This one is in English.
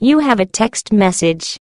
You have a text message.